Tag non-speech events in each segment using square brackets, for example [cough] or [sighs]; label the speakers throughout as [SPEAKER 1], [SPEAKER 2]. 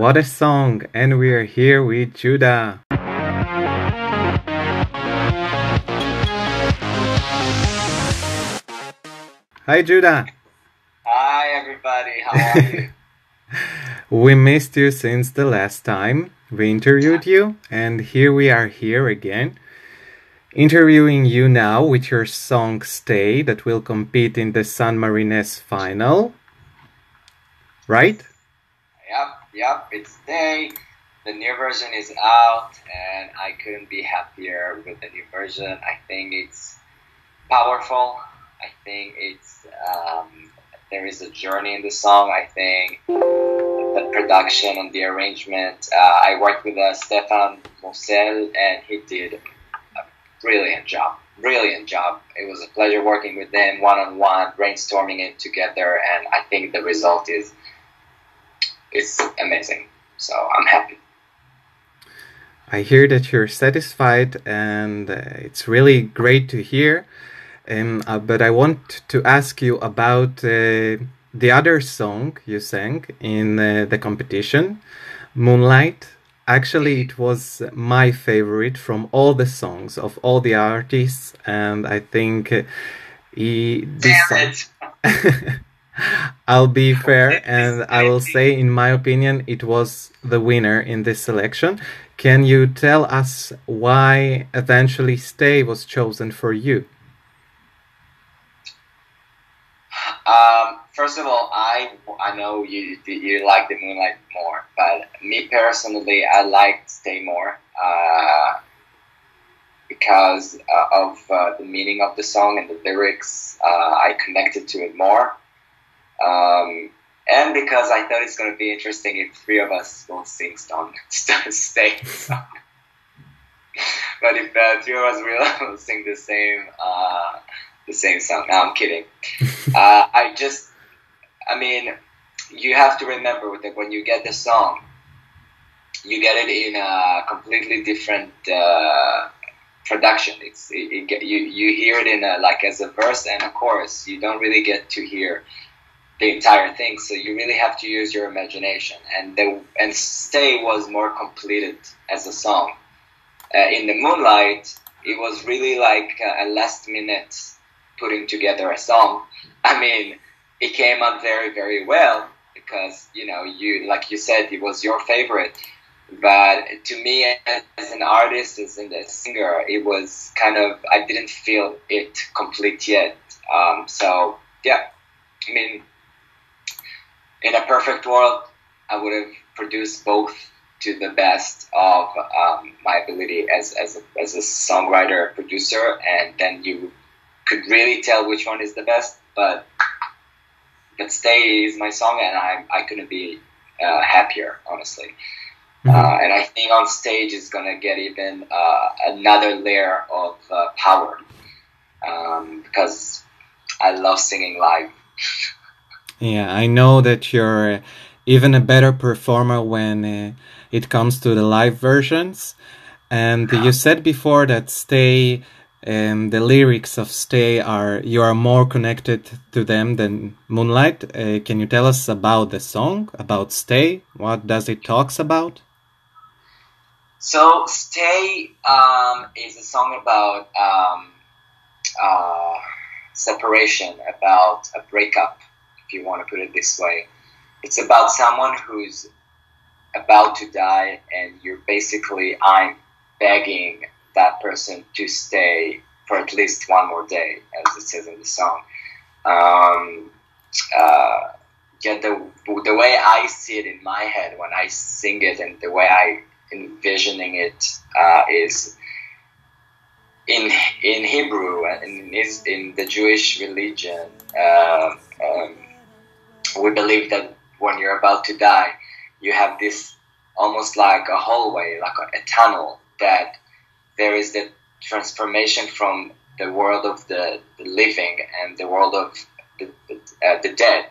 [SPEAKER 1] What a song! And we are here with Judah. Hi, Judah.
[SPEAKER 2] Hi, everybody. How are you? [laughs]
[SPEAKER 1] we missed you since the last time we interviewed you, and here we are here again, interviewing you now with your song Stay that will compete in the San Marino's final. Right?
[SPEAKER 2] Yep, it's day. The new version is out, and I couldn't be happier with the new version. I think it's powerful. I think it's um, there is a journey in the song. I think the production and the arrangement. Uh, I worked with uh, Stefan Mosel, and he did a brilliant job. Brilliant job. It was a pleasure working with them one on one, brainstorming it together, and I think the result is is amazing. So I'm happy.
[SPEAKER 1] I hear that you're satisfied, and uh, it's really great to hear. Um, uh, but I want to ask you about uh, the other song you sang in uh, the competition, Moonlight. Actually, it was my favorite from all the songs of all the artists, and I think uh, he,
[SPEAKER 2] this Damn
[SPEAKER 1] song. [laughs] [laughs] I'll be fair, and I will say, in my opinion, it was the winner in this selection. Can you tell us why eventually Stay was chosen for you?
[SPEAKER 2] Um, first of all, I I know you you like the Moonlight more, but me personally, I like Stay more uh, because uh, of uh, the meaning of the song and the lyrics. Uh, I connected to it more, um, and because I thought it's going to be interesting if three of us will sing Stone [laughs] Stay. but if uh, three of us [laughs] will sing the same uh, the same song. No, I'm kidding. [laughs] uh, I just, I mean, you have to remember that when you get the song, you get it in a completely different uh, production. It's it, it, you you hear it in a, like as a verse and a chorus. You don't really get to hear the entire thing, so you really have to use your imagination. And the and Stay was more completed as a song. Uh, in the Moonlight, it was really like a last minute putting together a song. I mean, it came out very, very well because you know, you like you said, it was your favorite. But to me, as an artist, as a singer, it was kind of I didn't feel it complete yet. Um, so yeah, I mean, in a perfect world, I would have produced both to the best of um, my ability as as a, as a songwriter producer, and then you could really tell which one is the best. But but Stay is my song, and I I couldn't be uh, happier, honestly. Mm-hmm. Uh, and I think on stage is gonna get even uh, another layer of uh, power um, because I love singing live.
[SPEAKER 1] Yeah, I know that you're even a better performer when uh, it comes to the live versions. And you said before that Stay um, the lyrics of Stay are you are more connected to them than Moonlight. Uh, can you tell us about the song about Stay? What does it talks about?
[SPEAKER 2] So Stay um, is a song about um, uh, separation, about a breakup, if you want to put it this way. It's about someone who's about to die, and you're basically I'm begging that person to stay for at least one more day, as it says in the song. Um, uh, yeah, the, the way I see it in my head when I sing it and the way I envisioning it uh, is in in Hebrew and in, in the Jewish religion. Uh, um, we believe that when you're about to die, you have this almost like a hallway, like a, a tunnel that there is the transformation from the world of the, the living and the world of the, uh, the dead.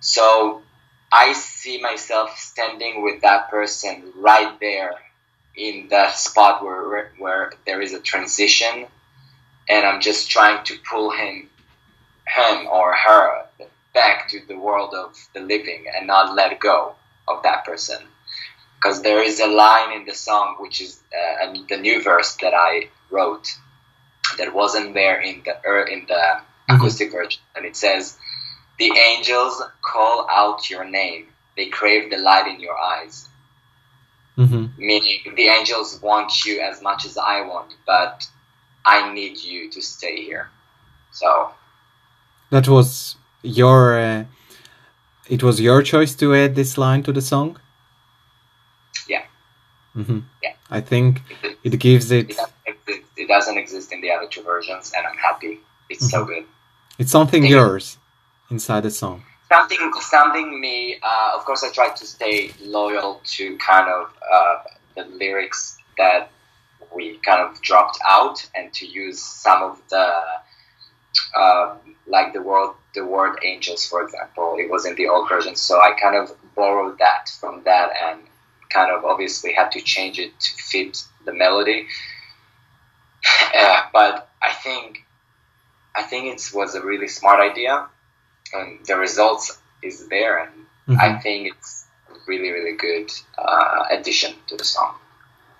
[SPEAKER 2] So I see myself standing with that person right there in that spot where, where there is a transition and I'm just trying to pull him, him or her back to the world of the living and not let go. of that person. Because there is a line in the song, which is uh, the new verse that I wrote, that wasn't there in the in the mm-hmm. acoustic version, and it says, "The angels call out your name; they crave the light in your eyes." Mm-hmm. Meaning, the angels want you as much as I want, but I need you to stay here. So
[SPEAKER 1] that was your. Uh, it was your choice to add this line to the song.
[SPEAKER 2] Yeah.
[SPEAKER 1] Mm-hmm. Yeah. I think it, gives it.
[SPEAKER 2] It doesn't, exist, it doesn't, exist, in the other two versions, and I'm happy. It's mm-hmm. so good.
[SPEAKER 1] It's something yours inside the song.
[SPEAKER 2] Something, something me. Uh, of course, I try to stay loyal to kind of uh, the lyrics that we kind of dropped out and to use some of the uh, like the word the word angels for example it was in the old version. So i kind of borrowed that from that and kind of obviously had to change it to fit the melody. [sighs] Uh, but i think i think it was a really smart idea and the results is there and mm-hmm. i think it's a really really good uh, addition to the song.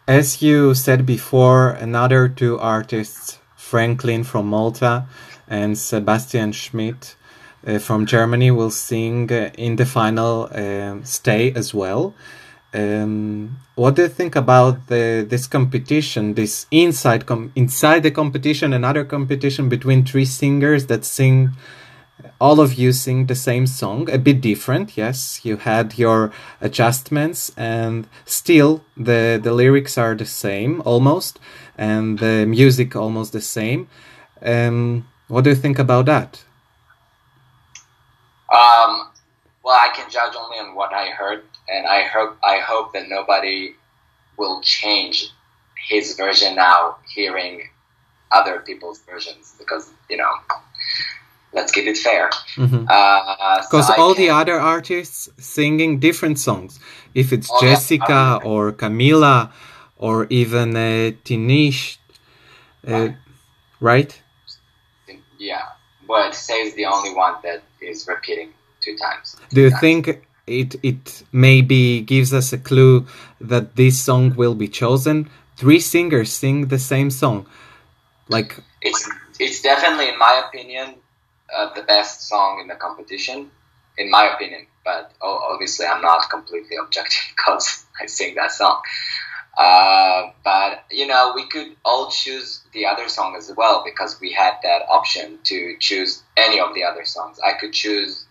[SPEAKER 1] As you said before, another two artists, Franklin from Malta and Sebastian Schmidt uh, from Germany, will sing uh, in the final uh, stay as well. Um, what do you think about the, this competition, this inside com- inside the competition, another competition between three singers that sing all of you sing the same song, a bit different. Yes, you had your adjustments, and still the the lyrics are the same almost, and the music almost the same. Um, what do you think about that?
[SPEAKER 2] Um, well, I can judge only on what I heard, and I hope I hope that nobody will change his version now, hearing other people's versions, because you know let's keep it fair.
[SPEAKER 1] Because mm-hmm. uh, so all can... the other artists singing different songs, if it's oh, Jessica yeah. or Camila or even uh, Tinish, uh, right?
[SPEAKER 2] Yeah, but Stay is the only one that is repeating two times.
[SPEAKER 1] Do you
[SPEAKER 2] times.
[SPEAKER 1] think it it maybe gives us a clue that this song will be chosen? Three singers sing the same song, like
[SPEAKER 2] it's it's definitely, in my opinion, uh, the best song in the competition, in my opinion. But obviously, I'm not completely objective [laughs] because I sing that song. Uh, but you know, we could all choose the other song as well because we had that option to choose any of the other songs. I could choose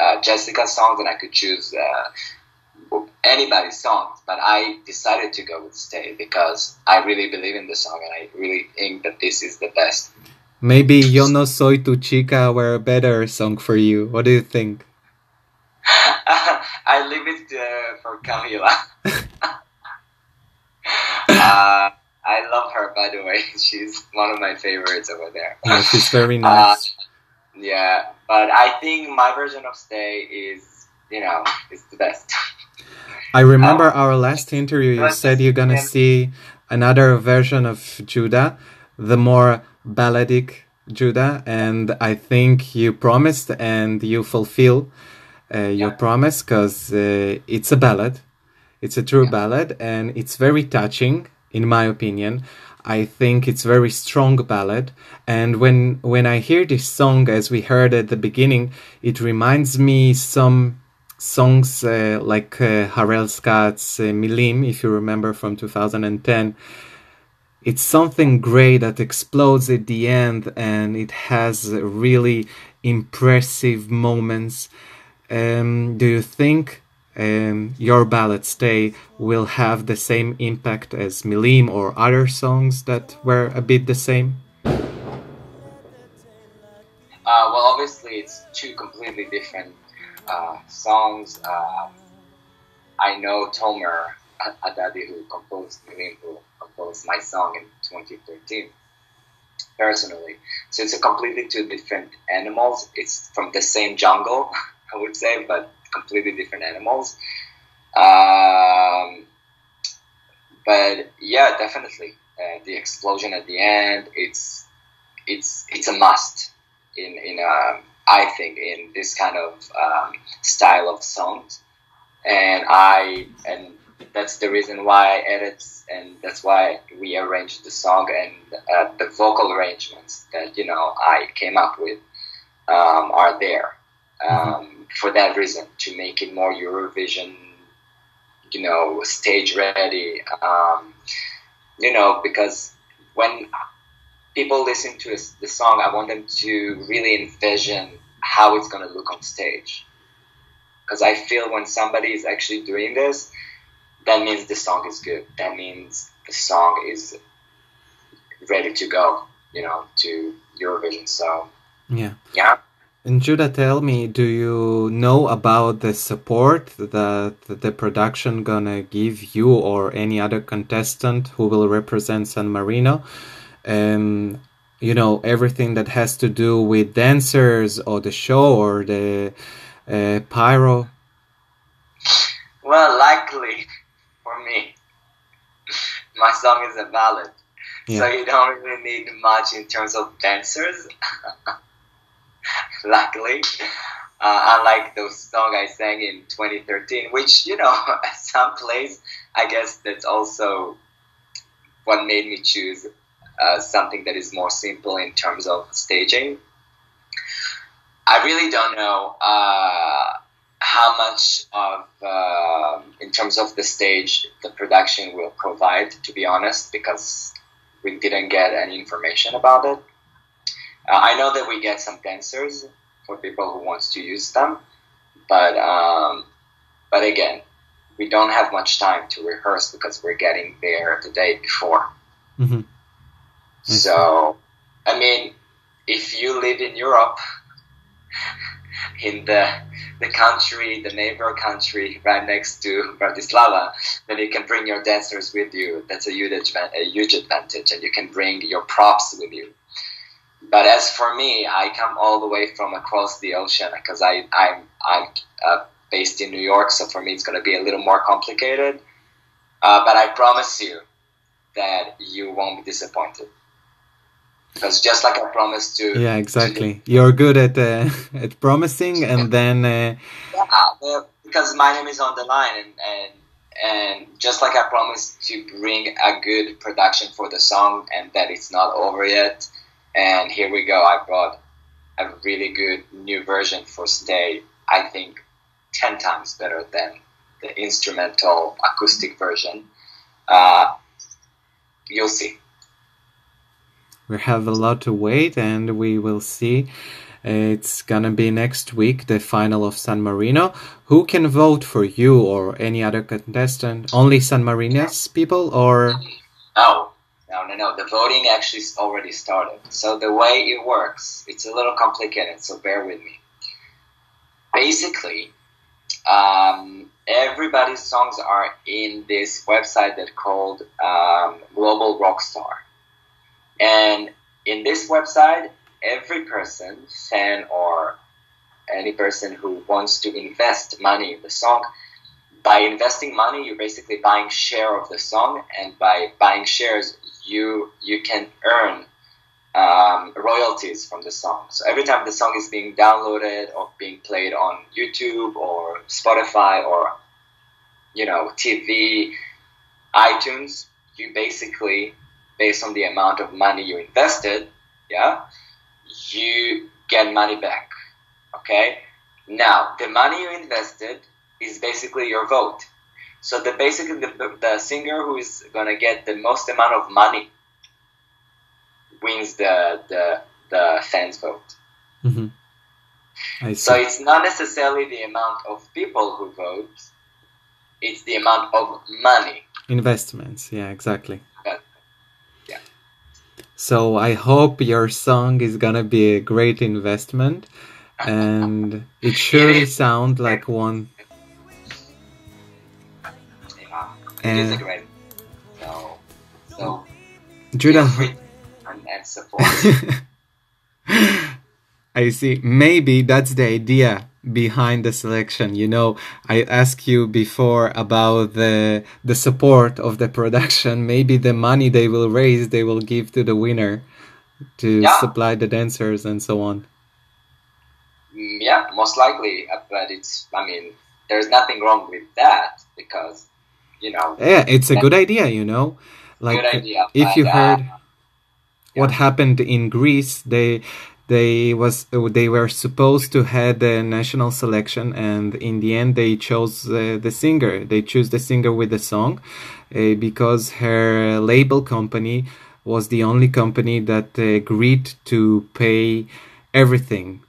[SPEAKER 2] uh, Jessica's songs and I could choose uh, anybody's songs, but I decided to go with Stay because I really believe in the song and I really think that this is the best
[SPEAKER 1] Maybe Yo no soy tu chica were a better song for you. What do you think? [laughs]
[SPEAKER 2] I leave it uh, for Camila. [laughs] uh, I love her, by the way. [laughs] She's one of my favorites over there.
[SPEAKER 1] Yeah, she's very uh, nice.
[SPEAKER 2] Uh, yeah, but I think my version of Stay is, you know, is the best.
[SPEAKER 1] I remember um, our last interview. You said you're gonna see another version of Judah, the more balladic Judah, and I think you promised and you fulfill uh, your yeah. promise because uh, it's a ballad. It's a true yeah. ballad, and it's very touching, in my opinion. I think it's very strong ballad, and when when I hear this song, as we heard at the beginning, it reminds me some songs uh, like uh, Harel Skaat's uh, Milim, if you remember from 2010 it's something great that explodes at the end and it has really impressive moments. Um, do you think um, your ballad stay will have the same impact as Milim or other songs that were a bit the same? Uh,
[SPEAKER 2] well, obviously, it's two completely different uh, songs. Uh, I know Tomer Hadadi, who composed Milim, who composed my song in 2013 personally. So it's a completely two different animals. It's from the same jungle, [laughs] I would say, but completely different animals. Um, but yeah, definitely uh, the explosion at the end. It's it's it's a must in in um, I think in this kind of um, style of songs. and I and that's the reason why I edit and that's why we arranged the song and uh, the vocal arrangements that you know I came up with um, are there. Um, for that reason to make it more Eurovision, you know, stage ready. Um, you know, because when people listen to the song, I want them to really envision how it's going to look on stage. Because I feel when somebody is actually doing this, that means the song is good. That means the song is ready to go, you know, to Eurovision. So
[SPEAKER 1] yeah,
[SPEAKER 2] yeah.
[SPEAKER 1] And Judah, tell me, do you know about the support that the production gonna give you or any other contestant who will represent San Marino? Um, you know everything that has to do with dancers or the show or the uh, pyro.
[SPEAKER 2] Well, likely for me, my song is a ballad, yeah. so you don't really need much in terms of dancers. [laughs] luckily. Uh, unlike those songs I sang in 2013, which, you know, [laughs] at some place, I guess that's also what made me choose uh, something that is more simple in terms of staging. I really don't know uh, how much of, uh, in terms of the stage, the production will provide, to be honest, because we didn't get any information about it. Uh, I know that we get some dancers for people who wants to use them, but um, but again, we don't have much time to rehearse because we're getting there the day before.
[SPEAKER 1] Mm-hmm.
[SPEAKER 2] So, I mean, if you live in Europe, [laughs] in the the country, the neighbor country right next to Bratislava, then you can bring your dancers with you. That's a huge, a huge advantage, and you can bring your props with you. But as for me, I come all the way from across the ocean because I I'm I'm uh, based in New York, so for me it's going to be a little more complicated. Uh, but I promise you that you won't be disappointed. Because just like I promised to.
[SPEAKER 1] Yeah, exactly. To, You're good at uh, [laughs] at promising, and then. Uh...
[SPEAKER 2] Yeah, well, because my name is on the line, and, and and just like I promised to bring a good production for the song, and that it's not over yet and here we go. I brought a really good new version for Stay. I think 10 times better than the instrumental acoustic version. Uh, you'll see.
[SPEAKER 1] We have a lot to wait and we will see. It's gonna be next week, the final of San Marino. Who can vote for you or any other contestant? Only San Marino's people or?
[SPEAKER 2] Oh, no, no. The voting actually already started. So the way it works, it's a little complicated. So bear with me. Basically, um, everybody's songs are in this website that called um, Global Rockstar, and in this website, every person, fan or any person who wants to invest money in the song by investing money, you're basically buying share of the song, and by buying shares, you you can earn um, royalties from the song. So every time the song is being downloaded or being played on YouTube or Spotify or you know TV, iTunes, you basically based on the amount of money you invested, yeah, you get money back. Okay. Now the money you invested is basically your vote. So the basically the, the singer who is gonna get the most amount of money wins the the the fans vote.
[SPEAKER 1] Mm-hmm.
[SPEAKER 2] So it's not necessarily the amount of people who vote; it's the amount of money.
[SPEAKER 1] Investments, yeah, exactly.
[SPEAKER 2] But, yeah.
[SPEAKER 1] So I hope your song is gonna be a great investment, [laughs] and it surely sounds like one
[SPEAKER 2] It is a great. So, so
[SPEAKER 1] Judah.
[SPEAKER 2] And, and support. [laughs]
[SPEAKER 1] I see. Maybe that's the idea behind the selection. You know, I asked you before about the the support of the production. [laughs] Maybe the money they will raise, they will give to the winner to yeah. supply the dancers and so on.
[SPEAKER 2] Mm, yeah, most likely. Uh, but it's, I mean, there's nothing wrong with that because you know.
[SPEAKER 1] Yeah, it's a good idea. You know, like
[SPEAKER 2] idea,
[SPEAKER 1] if
[SPEAKER 2] but,
[SPEAKER 1] you heard
[SPEAKER 2] uh,
[SPEAKER 1] what happened in Greece, they they was they were supposed to had a national selection, and in the end they chose uh, the singer. They choose the singer with the song uh, because her label company was the only company that agreed to pay everything in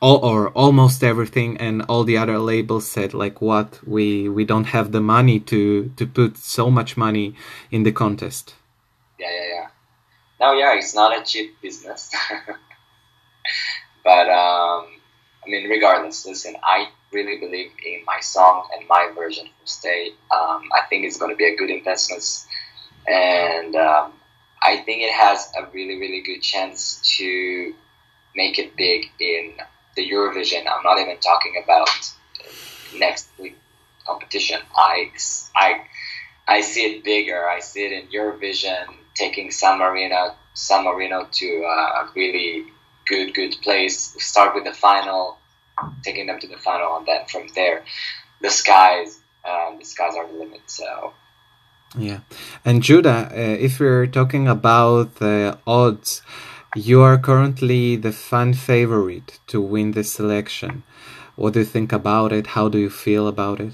[SPEAKER 1] all or almost everything and all the other labels said like what we we don't have the money to to put so much money in the contest
[SPEAKER 2] yeah, yeah, yeah. No, yeah, it's not a cheap business. [laughs] but um, I mean, regardless, listen, I really believe in my song and my version for Stay. Um, I think it's going to be a good investment, and um, I think it has a really, really good chance to make it big in the Eurovision. I'm not even talking about next week competition. I, I, I see it bigger. I see it in Eurovision taking San Marino, San Marino to a really good, good place. Start with the final, taking them to the final, and then from there, the skies, um, the skies are the limit. So.
[SPEAKER 1] Yeah, and Judah, uh, if we're talking about the odds, you are currently the fan favorite to win the selection. What do you think about it? How do you feel about it?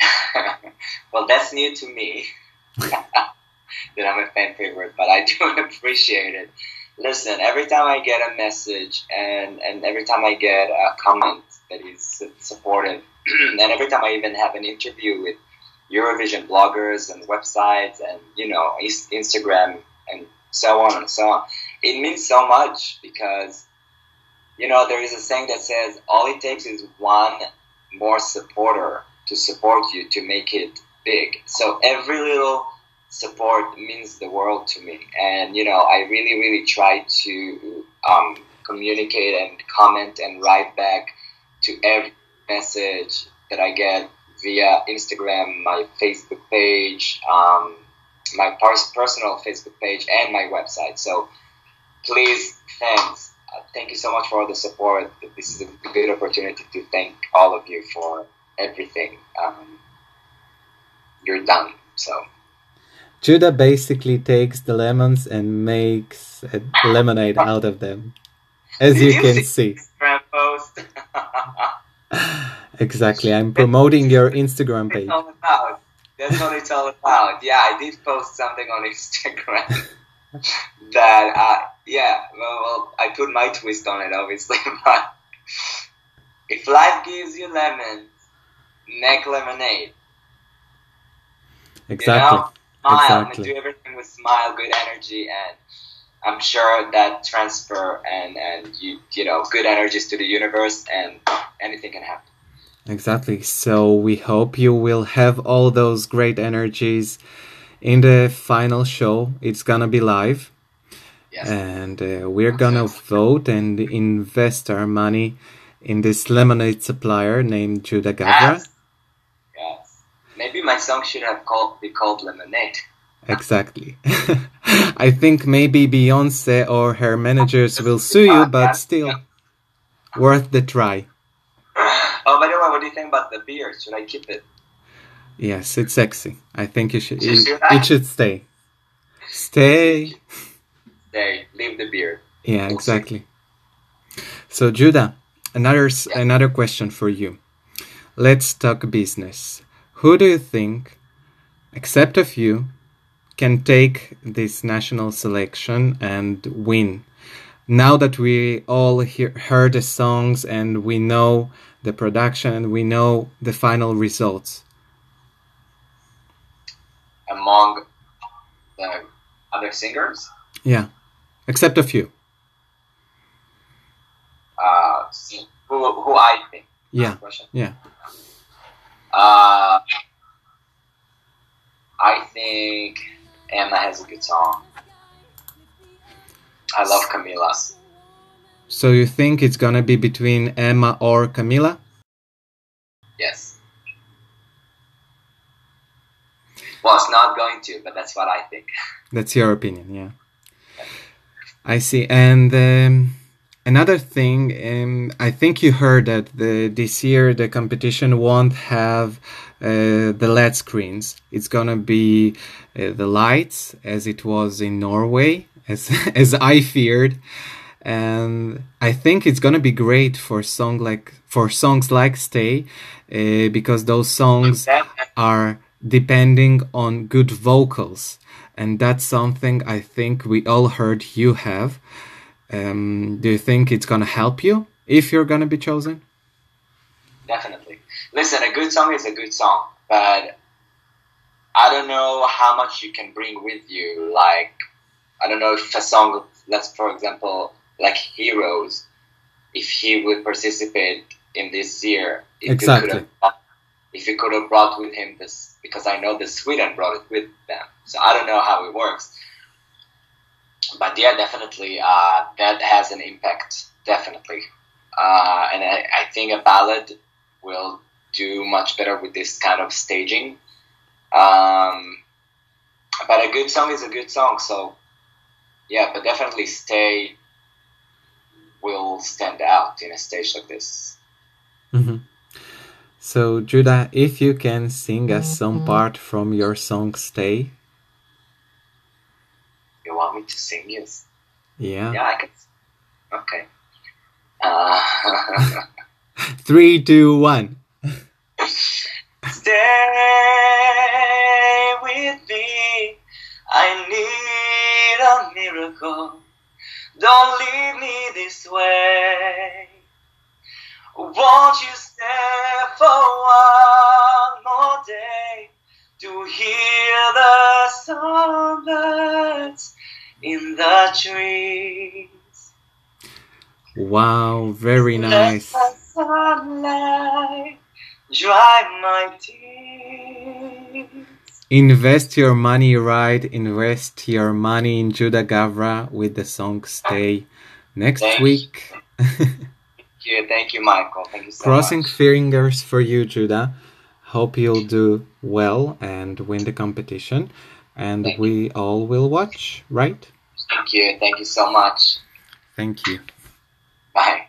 [SPEAKER 1] [laughs]
[SPEAKER 2] well, that's new to me. [laughs] that I'm a fan favorite, but I [laughs] do appreciate it. Listen, every time I get a message and, and every time I get a comment that is supportive, [clears throat] and every time I even have an interview with Eurovision bloggers and websites and, you know, Instagram and so on and so on, it means so much because, you know, there is a saying that says all it takes is one more supporter to support you to make it big. So every little support means the world to me. And, you know, I really, really try to um, communicate and comment and write back to every message that I get via Instagram, my Facebook page, um, my personal Facebook page, and my website. So please, fans, uh, thank you so much for all the support. This is a good opportunity to thank all of you for everything. Um, you're done. So.
[SPEAKER 1] Judah basically takes the lemons and makes a lemonade [laughs] out of them, as you,
[SPEAKER 2] you
[SPEAKER 1] can
[SPEAKER 2] see. [laughs]
[SPEAKER 1] exactly, I'm promoting your Instagram page.
[SPEAKER 2] That's all about. That's what it's all about. Yeah, I did post something on Instagram [laughs] that, uh, yeah, well, well, I put my twist on it, obviously, [laughs] but if life gives you lemons, make lemonade.
[SPEAKER 1] Exactly.
[SPEAKER 2] You know? Smile
[SPEAKER 1] Exactly.
[SPEAKER 2] and do everything with smile, good energy, and I'm sure that transfer and and you you know good energies to the universe, and anything can happen.
[SPEAKER 1] Exactly. So we hope you will have all those great energies in the final show. It's gonna be live,
[SPEAKER 2] Yes.
[SPEAKER 1] and uh, we're gonna vote and invest our money in this lemonade supplier named Judah Gavra.
[SPEAKER 2] Yes. Yes. Maybe my song should have called be called Lemonade.
[SPEAKER 1] Exactly. [laughs] I think maybe Beyonce or her managers will sue you, [laughs] but still, worth the try. [sighs]
[SPEAKER 2] Oh, by the way, what do you think about the beer? Should I keep it?
[SPEAKER 1] Yes, it's sexy. I think you should.
[SPEAKER 2] Should
[SPEAKER 1] It,
[SPEAKER 2] I?
[SPEAKER 1] it should stay. Stay. [laughs]
[SPEAKER 2] Stay. Leave the beer.
[SPEAKER 1] Yeah, exactly. So Judah, another
[SPEAKER 2] Yeah.
[SPEAKER 1] another question for you. Let's talk business. Who do you think, except of you, can take this national selection and win? Now that we all hear, heard the songs and we know the production and we know the final results.
[SPEAKER 2] Among the other singers,
[SPEAKER 1] Yeah, except a few.
[SPEAKER 2] uh, who who I think.
[SPEAKER 1] Yeah, yeah.
[SPEAKER 2] Uh, I think Emma has a good song. I love Camila.
[SPEAKER 1] So you think it's gonna be between Emma or Camila?
[SPEAKER 2] Yes. Well, it's not going to, but that's what I think.
[SPEAKER 1] That's your opinion, yeah. I see. And um, Another thing, um, I think you heard that the, this year the competition won't have uh, the LED screens. It's gonna be uh, the lights as it was in Norway, [laughs] as as I feared, and I think it's gonna be great for song like for songs like Stay, uh, because those songs are depending on good vocals, and that's something I think we all heard you have. Um, do you think it's gonna help you if you're gonna be chosen?
[SPEAKER 2] Definitely. Listen, a good song is a good song, but I don't know how much you can bring with you. Like, I don't know if a song, let's for example, like Heroes, if he would participate in this year, if
[SPEAKER 1] exactly.
[SPEAKER 2] He have, if he could have brought with him this, because I know the Sweden brought it with them, so I don't know how it works but yeah, definitely uh, that has an impact. Definitely, uh, and I, I, think a ballad will do much better with this kind of staging. Um, but a good song is a good song, so yeah, but definitely stay will stand out in a stage like this.
[SPEAKER 1] Mm-hmm. So, Judah, if you can sing us some mm-hmm. part from your song Stay,
[SPEAKER 2] you want me to sing? Yes.
[SPEAKER 1] Yeah.
[SPEAKER 2] Yeah, I can. Okay. Uh, [laughs]
[SPEAKER 1] Three, two, one.
[SPEAKER 2] Stay with me. I need a miracle. Don't leave me this way. Won't you stay for one more day to hear the songbirds in the trees.
[SPEAKER 1] Wow, very nice.
[SPEAKER 2] Let the sunlight dry my tears.
[SPEAKER 1] Invest your money right. Invest your money in Judah Gavra with the song "Stay" next week. [laughs]
[SPEAKER 2] you, thank you, Michael. Thank you so
[SPEAKER 1] Crossing
[SPEAKER 2] much.
[SPEAKER 1] fingers for you, Judah. Hope you'll do well and win the competition, and
[SPEAKER 2] thank
[SPEAKER 1] we you. all will watch, right?
[SPEAKER 2] Thank you. Thank you so much.
[SPEAKER 1] Thank you.
[SPEAKER 2] Bye.